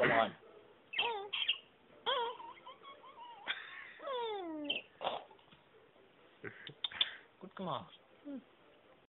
Come on. Good, come hmm. on.